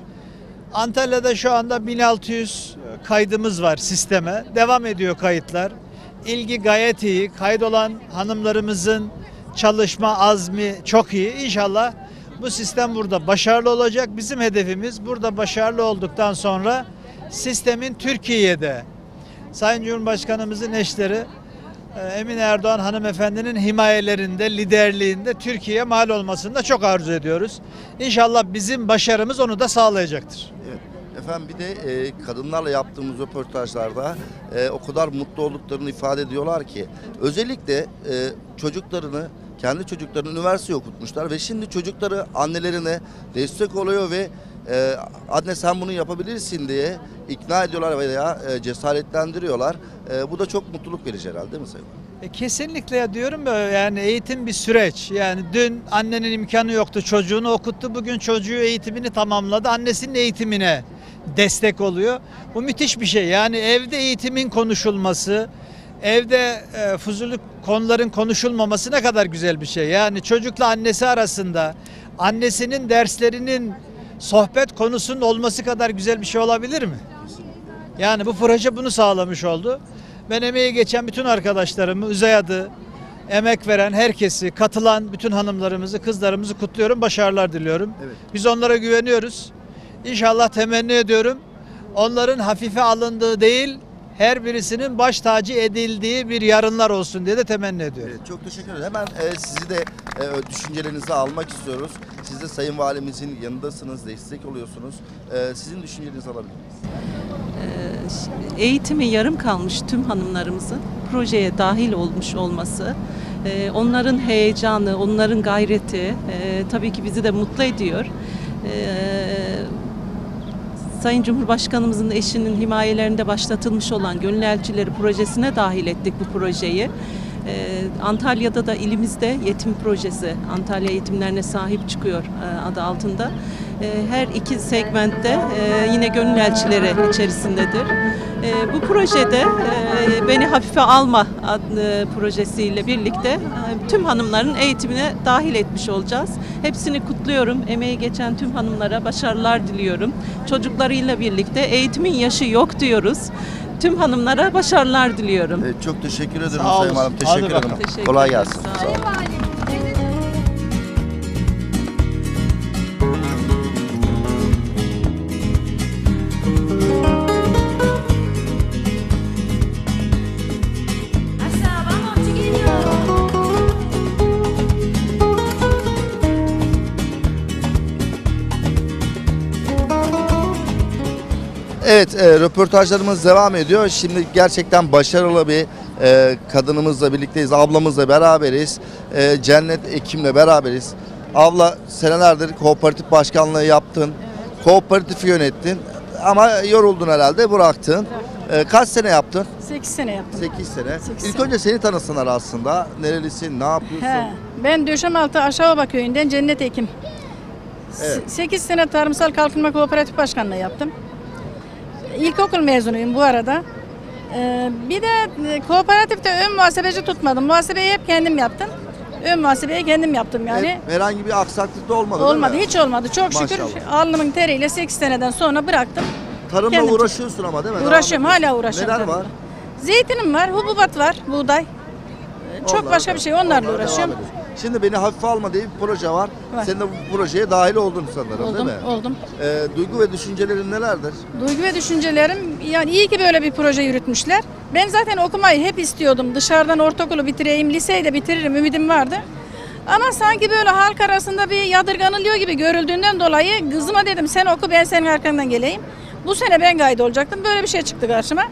Antalya'da şu anda 1600 kaydımız var sisteme. Devam ediyor kayıtlar. İlgi gayet iyi. Kaydolan hanımlarımızın çalışma azmi çok iyi. İnşallah bu sistem burada başarılı olacak. Bizim hedefimiz burada başarılı olduktan sonra sistemin Türkiye'de Sayın Cumhurbaşkanımızın eşleri Emine Erdoğan hanımefendinin himayelerinde, liderliğinde Türkiye'ye mal olmasını da çok arzu ediyoruz. İnşallah bizim başarımız onu da sağlayacaktır. Evet. Efendim bir de e, kadınlarla yaptığımız röportajlarda e, o kadar mutlu olduklarını ifade ediyorlar ki özellikle e, çocuklarını kendi çocuklarını üniversite okutmuşlar ve şimdi çocukları annelerine destek oluyor ve e, anne sen bunu yapabilirsin diye ikna ediyorlar veya e, cesaretlendiriyorlar. E, bu da çok mutluluk verici herhalde değil mi Sayın? E, kesinlikle ya diyorum ya yani eğitim bir süreç. Yani dün annenin imkanı yoktu çocuğunu okuttu. Bugün çocuğu eğitimini tamamladı. Annesinin eğitimine destek oluyor. Bu müthiş bir şey. Yani evde eğitimin konuşulması, evde e, fuzuli konuların konuşulmaması ne kadar güzel bir şey. Yani çocukla annesi arasında annesinin derslerinin sohbet konusunun olması kadar güzel bir şey olabilir mi? Yani bu proje bunu sağlamış oldu. Ben emeği geçen bütün arkadaşlarımı, Üzayadı, emek veren herkesi, katılan bütün hanımlarımızı, kızlarımızı kutluyorum, başarılar diliyorum. Evet. Biz onlara güveniyoruz. İnşallah temenni ediyorum. Onların hafife alındığı değil, her birisinin baş tacı edildiği bir yarınlar olsun diye de temenni ediyorum. Evet, çok teşekkür ederim. Hemen e, sizi de e, düşüncelerinizi almak istiyoruz. Siz de Sayın Valimizin yanındasınız, destek oluyorsunuz. E, sizin düşüncelerinizi alabilir miyiz? eğitimi yarım kalmış tüm hanımlarımızın projeye dahil olmuş olması, e, onların heyecanı, onların gayreti e, tabii ki bizi de mutlu ediyor. E, Sayın Cumhurbaşkanımızın eşinin himayelerinde başlatılmış olan Gönül Elçileri projesine dahil ettik bu projeyi. Ee, Antalya'da da ilimizde yetim projesi, Antalya yetimlerine sahip çıkıyor e, adı altında. Ee, her iki segmentte e, yine gönül elçileri içerisindedir. Ee, bu projede e, Beni Hafife Alma adlı projesiyle birlikte e, tüm hanımların eğitimine dahil etmiş olacağız. Hepsini kutluyorum. Emeği geçen tüm hanımlara başarılar diliyorum. Çocuklarıyla birlikte eğitimin yaşı yok diyoruz. Tüm hanımlara başarılar diliyorum. Çok teşekkür ederim Sağ Sayın. Hadi Teşekkür ederim. Teşekkür Kolay gelsin. Sağ olun. Evet, e, röportajlarımız devam ediyor. Şimdi gerçekten başarılı bir e, kadınımızla birlikteyiz, ablamızla beraberiz. E, Cennet Ekim'le beraberiz. Abla senelerdir kooperatif başkanlığı yaptın, kooperatifi yönettin ama yoruldun herhalde, bıraktın. E, kaç sene yaptın? 8 sene yaptım. 8 sene. Sekiz İlk sene. önce seni tanısınlar aslında. Nerelisin, ne yapıyorsun? He, ben Döşemaltı Aşağıoba köyünden Cennet Ekim. Evet. 8 sene Tarımsal Kalkınma Kooperatif Başkanlığı yaptım. İlkokul mezunuyum bu arada. Ee, bir de e, kooperatifte ön muhasebeci tutmadım. Muhasebeyi hep kendim yaptım. Ön muhasebeyi kendim yaptım yani. E, herhangi bir aksaklık da olmadı değil olmadı, mi? hiç olmadı. Çok şükür Maşallah. alnımın teriyle 8 seneden sonra bıraktım. Tarımla kendim uğraşıyorsun ama değil mi? Uğraşıyorum, Devam hala ediyorsun. uğraşıyorum Neler var? Zeytinim var, hububat var, buğday. Çok Onlarla başka bir şey, onlarla onlarla uğraşıyorum. devam ediyorsun. Şimdi beni hafife alma diye bir proje var. Var. Sen de bu projeye dahil oldun sanırım Oldum, değil mi? oldum. Ee, duygu ve düşüncelerin nelerdir? Duygu ve düşüncelerim yani iyi ki böyle bir proje yürütmüşler. Ben zaten okumayı hep istiyordum. Dışarıdan ortaokulu bitireyim, liseyi de bitiririm ümidim vardı. Ama sanki böyle halk arasında bir yadırganılıyor gibi görüldüğünden dolayı kızıma dedim sen oku ben senin arkandan geleyim. Bu sene ben gayet olacaktım. Böyle bir şey çıktı karşıma.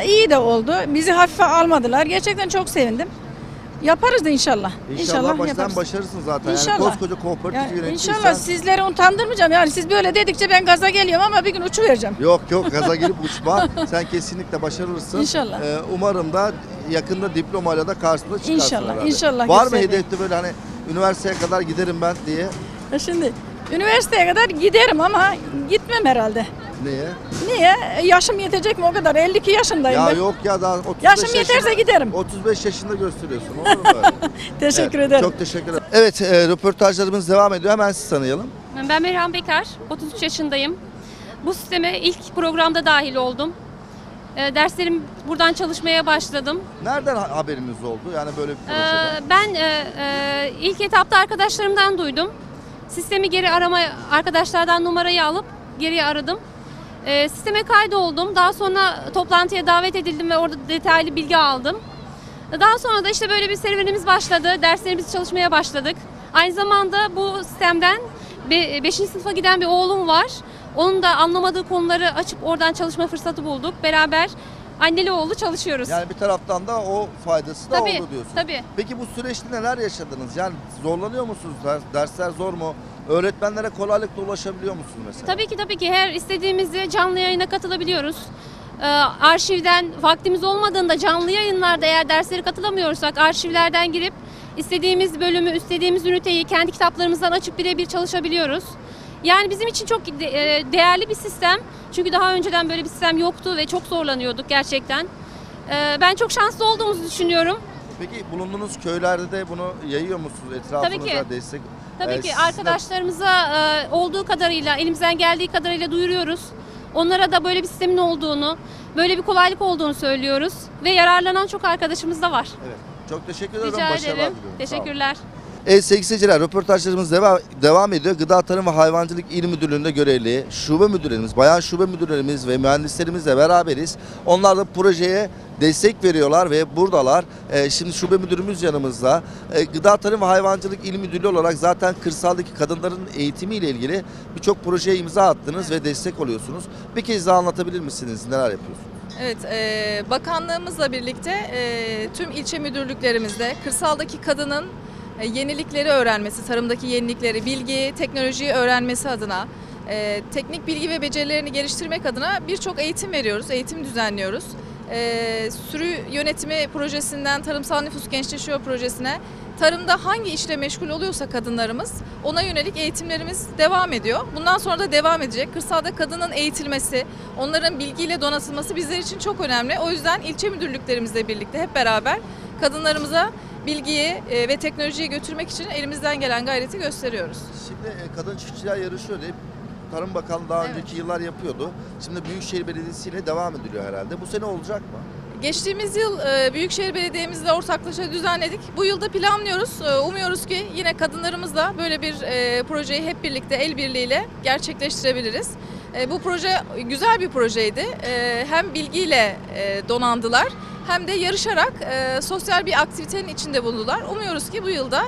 E, İyi de oldu. Bizi hafife almadılar. Gerçekten çok sevindim. Yaparız da inşallah. İnşallah, baştan yaparız. başarırsın zaten. İnşallah. Yani koskoca kooperatif Ya, yöneticiysen- İnşallah sizleri utandırmayacağım. Yani siz böyle dedikçe ben gaza geliyorum ama bir gün uçuvereceğim. Yok yok gaza gelip uçma. Sen kesinlikle başarırsın. İnşallah. Ee, umarım da yakında diplomayla da karşında çıkarsın İnşallah, herhalde. inşallah Var mı hedefte böyle hani üniversiteye kadar giderim ben diye? Şimdi üniversiteye kadar giderim ama gitmem herhalde. Niye? Niye? E, Yaşım yetecek mi o kadar? 52 yaşındayım Ya ben. yok ya daha 35 Yaşım yeterse yaşında- giderim. 35 yaşında gösteriyorsun. Olur mu böyle? Teşekkür Evet, ederim. Çok teşekkür ederim. Evet e, röportajlarımız devam ediyor. Hemen sizi tanıyalım. Ben Merhan Bekar, 33 yaşındayım. Bu sisteme ilk programda dahil oldum. E, derslerim buradan çalışmaya başladım. Nereden ha- haberiniz oldu? Yani böyle bir Ee, projeden. ben e, e, ilk etapta arkadaşlarımdan duydum. Sistemi geri arama arkadaşlardan numarayı alıp geriye aradım. Ee, sisteme kaydoldum. Daha sonra toplantıya davet edildim ve orada detaylı bilgi aldım. Daha sonra da işte böyle bir serüvenimiz başladı. Derslerimizi çalışmaya başladık. Aynı zamanda bu sistemden 5. sınıfa giden bir oğlum var. Onun da anlamadığı konuları açıp oradan çalışma fırsatı bulduk. Beraber anneli oğlu çalışıyoruz. Yani bir taraftan da o faydası da Tabii, oldu diyorsun. tabii. Peki bu süreçte neler yaşadınız? Yani zorlanıyor musunuz? Ders- Dersler zor mu? Öğretmenlere kolaylıkla ulaşabiliyor musunuz mesela? Tabii ki tabii ki her istediğimizde canlı yayına katılabiliyoruz. Ee, arşivden vaktimiz olmadığında canlı yayınlarda eğer dersleri katılamıyorsak arşivlerden girip istediğimiz bölümü, istediğimiz üniteyi kendi kitaplarımızdan açıp birebir çalışabiliyoruz. Yani bizim için çok e, değerli bir sistem. Çünkü daha önceden böyle bir sistem yoktu ve çok zorlanıyorduk gerçekten. Ee, Ben çok şanslı olduğumuzu düşünüyorum. Peki bulunduğunuz köylerde de bunu yayıyor musunuz? Etrafınıza Tabii ki. destek. Tabii Ee, ki arkadaşlarımıza e, olduğu kadarıyla, elimizden geldiği kadarıyla duyuruyoruz. Onlara da böyle bir sistemin olduğunu, böyle bir kolaylık olduğunu söylüyoruz. Ve yararlanan çok arkadaşımız da var. Evet. Çok teşekkür ederim. Rica Başarılar ederim. diliyorum. Sağ olun. Teşekkürler. Evet sevgili seyirciler röportajlarımız devam, devam ediyor. Gıda Tarım ve Hayvancılık İl Müdürlüğü'nde görevli şube müdürlerimiz, bayan şube müdürlerimiz ve mühendislerimizle beraberiz. Onlar da projeye destek veriyorlar ve buradalar. Ee, şimdi şube müdürümüz yanımızda. Ee, Gıda Tarım ve Hayvancılık İl Müdürlüğü olarak zaten kırsaldaki kadınların eğitimiyle ilgili birçok projeye imza attınız ve destek oluyorsunuz. Bir kez daha anlatabilir misiniz? Neler yapıyorsunuz? Evet, e, bakanlığımızla birlikte e, tüm ilçe müdürlüklerimizde kırsaldaki kadının e, yenilikleri öğrenmesi, tarımdaki yenilikleri, bilgi, teknolojiyi öğrenmesi adına, e, teknik bilgi ve becerilerini geliştirmek adına birçok eğitim veriyoruz, eğitim düzenliyoruz. E, sürü yönetimi projesinden tarımsal nüfus gençleşiyor projesine tarımda hangi işle meşgul oluyorsa kadınlarımız ona yönelik eğitimlerimiz devam ediyor. Bundan sonra da devam edecek. Kırsalda kadının eğitilmesi, onların bilgiyle donatılması bizler için çok önemli. O yüzden ilçe müdürlüklerimizle birlikte hep beraber kadınlarımıza bilgiyi e, ve teknolojiyi götürmek için elimizden gelen gayreti gösteriyoruz. Şimdi e, kadın çiftçiler yarışıyor diye Tarım Bakanlığı daha önceki yıllar yapıyordu. Şimdi Büyükşehir Belediyesi ile devam ediliyor herhalde. Bu sene olacak mı? Geçtiğimiz yıl e, Büyükşehir Belediye'mizle ortaklaşa düzenledik. Bu yılda planlıyoruz. E, Umuyoruz ki yine kadınlarımızla böyle bir e, projeyi hep birlikte el birliğiyle gerçekleştirebiliriz. Bu proje güzel bir projeydi. Hem bilgiyle donandılar hem de yarışarak sosyal bir aktivitenin içinde bulundular. Umuyoruz ki bu yılda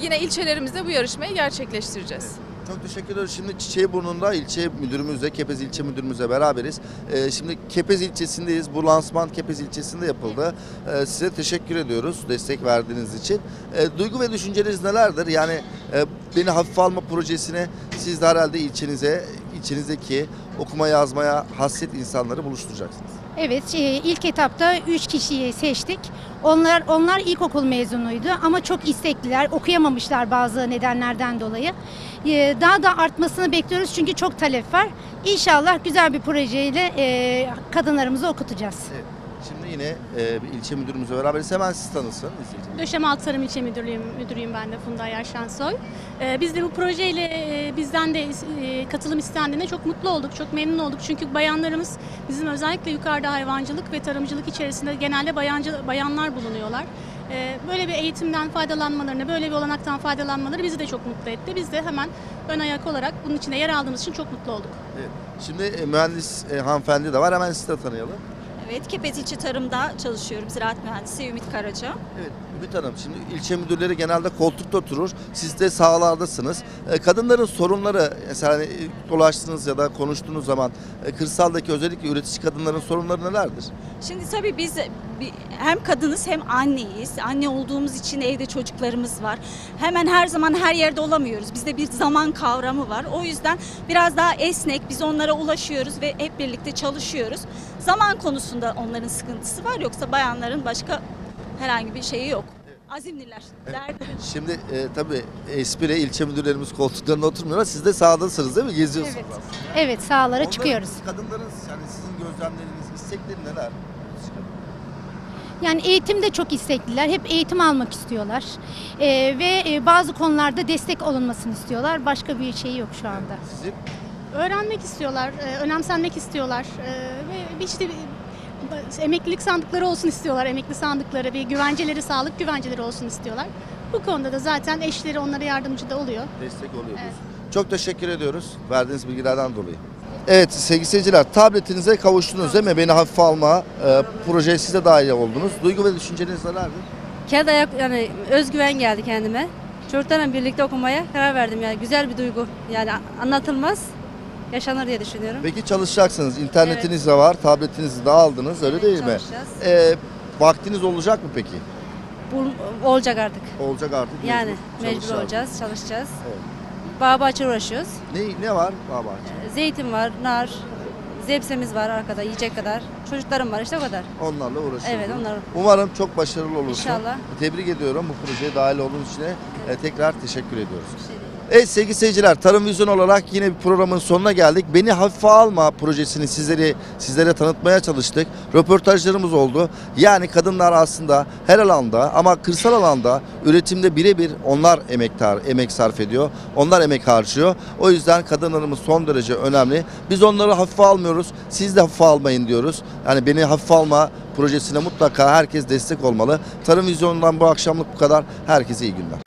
yine ilçelerimizde bu yarışmayı gerçekleştireceğiz. Çok teşekkür ederiz. Şimdi Çiçeğiburnu'nda ilçe müdürümüzle, Kepez ilçe müdürümüzle beraberiz. Ee, şimdi Kepez ilçesindeyiz. Bu lansman Kepez ilçesinde yapıldı. Ee, size teşekkür ediyoruz destek verdiğiniz için. Ee, duygu ve düşünceleriniz nelerdir? Yani e, beni hafife alma projesine siz de herhalde ilçenize, ilçenizdeki okuma yazmaya hasret insanları buluşturacaksınız. Evet, e, ilk etapta 3 kişiyi seçtik. Onlar onlar ilkokul mezunuydu ama çok istekliler, okuyamamışlar bazı nedenlerden dolayı. E, Daha da artmasını bekliyoruz çünkü çok talep var. İnşallah güzel bir projeyle e, kadınlarımızı okutacağız. Evet. Şimdi yine e, bir ilçe müdürümüzle beraberiz. Hemen siz tanısın izleyiciler. Döşemaltı Tarım İlçe Müdürlüğüm, müdürüyüm ben de Funda Ayar Şensoy. Ee, biz de bu projeyle e, bizden de e, katılım istendiğinde çok mutlu olduk, çok memnun olduk. Çünkü bayanlarımız bizim özellikle yukarıda hayvancılık ve tarımcılık içerisinde genelde bayancı, bayanlar bulunuyorlar. Ee, böyle bir eğitimden faydalanmalarını, böyle bir olanaktan faydalanmaları bizi de çok mutlu etti. Biz de hemen ön ayak olarak bunun içinde yer aldığımız için çok mutlu olduk. Evet. Şimdi e, mühendis e, hanımefendi de var. Hemen sizi de tanıyalım. Evet, Kepez İlçe Tarım'da çalışıyorum. Ziraat Mühendisi Ümit Karaca. Evet Ümit Hanım şimdi ilçe müdürleri genelde koltukta oturur. Siz de sahalardasınız. E, Kadınların sorunları mesela hani dolaştığınız ya da konuştuğunuz zaman e, kırsaldaki özellikle üretici kadınların sorunları nelerdir? Şimdi tabii biz hem kadınız hem anneyiz. Anne olduğumuz için evde çocuklarımız var. Hemen her zaman her yerde olamıyoruz. Bizde bir zaman kavramı var. O yüzden biraz daha esnek. Biz onlara ulaşıyoruz ve hep birlikte çalışıyoruz. Zaman konusunda onların sıkıntısı var. Yoksa bayanların başka herhangi bir şeyi yok. Azimliler. Derdi. Şimdi e, tabii espri ilçe müdürlerimiz koltuklarında oturmuyorlar. Siz de sahadasınız değil mi? Geziyorsunuz. Evet. Evet sahalara Onların, çıkıyoruz. Kadınların yani sizin gözlemleriniz, istekleri neler? Yani eğitimde çok istekliler. Hep eğitim almak istiyorlar. Ee, ve e, bazı konularda destek olunmasını istiyorlar. Başka bir şey yok şu anda. Sizin? Öğrenmek istiyorlar, e, önemsenmek istiyorlar e, ve işte emeklilik sandıkları olsun istiyorlar. Emekli sandıkları, bir güvenceleri, sağlık güvenceleri olsun istiyorlar. Bu konuda da zaten eşleri onlara yardımcı da oluyor. Destek oluyor. Çok teşekkür ediyoruz verdiğiniz bilgilerden dolayı. Evet sevgili seyirciler tabletinize kavuştunuz değil mi? Beni hafife alma e, projeye siz de dahil oldunuz. Duygu ve düşünceleriniz nelerdi? Kendi ayak yani özgüven geldi kendime. Çocuklarla birlikte okumaya karar verdim yani güzel bir duygu. Yani anlatılmaz yaşanır diye düşünüyorum. Peki çalışacaksınız. İnternetiniz de var, tabletinizi de aldınız öyle değil mi? çalışacağız. E, vaktiniz olacak mı peki? Bu olacak artık. Olacak artık. Yani mecbur çalışacağız. olacağız, çalışacağız. Evet. Bağ bahçe uğraşıyoruz. Ne, ne var Baba? Zeytin var, nar, zepsemiz var arkada yiyecek kadar. Çocuklarım var işte o kadar. Onlarla uğraşıyoruz. Evet, onlarla. Umarım çok başarılı olursun. İnşallah. Tebrik ediyorum bu projeye dahil olduğunuz için. de, e, tekrar teşekkür ediyoruz. Evet sevgili seyirciler Tarım Vizyon olarak yine bir programın sonuna geldik. Beni hafife alma projesini sizleri sizlere tanıtmaya çalıştık. Röportajlarımız oldu. Yani kadınlar aslında her alanda ama kırsal alanda üretimde birebir onlar emektar, emek sarf ediyor. Onlar emek harcıyor. O yüzden kadınlarımız son derece önemli. Biz onları hafife almıyoruz. Siz de hafife almayın diyoruz. Yani beni hafife alma projesine mutlaka herkes destek olmalı. Tarım Vizyonundan bu akşamlık bu kadar. Herkese iyi günler.